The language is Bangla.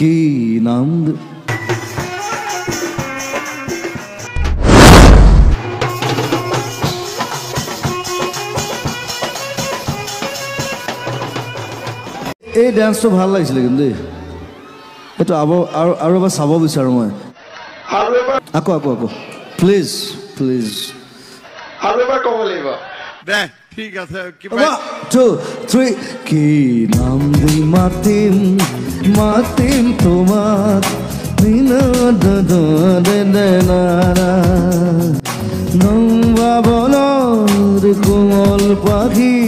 কি নাম দে- এই ডান্সটো ভালো লাগিছিলে কিন্তু দেই। এইটো আৰু আৰু এবাৰ চাব বিচাৰোঁ মই। আকৌ আকৌ আকৌ। প্লিজ প্লিজ আৰু এবাৰ ক'ব লাগিব দে ঠিক আছে কিবা One, two, three. কি নাম দি মাতিম? মাতিম তোমাক দিন দুদরে দেনারা নং কোমল কুমল পাখি